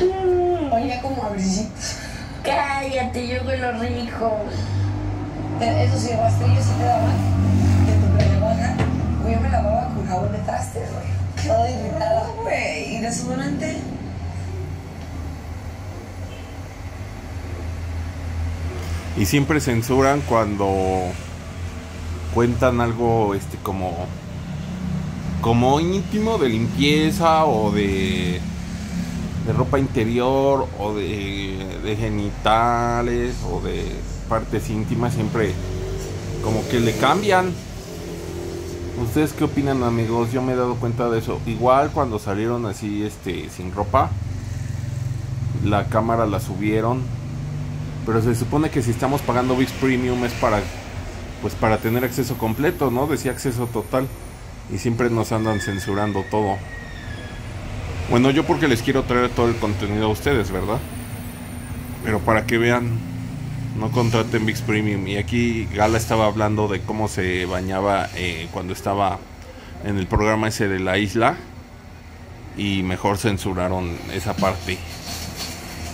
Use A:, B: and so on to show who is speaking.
A: Oye, como abrillitos.
B: Cállate, yo con lo rico.
A: Eso sí, rastrillos sí te daban de tu playa baja. Güey, yo me lavaba con jabón de traste, güey. Toda irritada. Güey, ¿y desodorante?
C: Y siempre censuran cuando cuentan algo este como como íntimo de limpieza o de de ropa interior o de, genitales o de partes íntimas siempre como que le cambian. ¿Ustedes qué opinan amigos? Yo me he dado cuenta de eso. Igual cuando salieron así este sin ropa, la cámara la subieron. Pero se supone que si estamos pagando VIX Premium es para pues para tener acceso completo, ¿no? Decía acceso total. Y siempre nos andan censurando todo. Bueno, yo porque les quiero traer todo el contenido a ustedes, ¿verdad? Pero para que vean, no contraten VIX Premium. Y aquí Gala estaba hablando de cómo se bañaba eh, cuando estaba en el programa ese de la isla. Y mejor censuraron esa parte.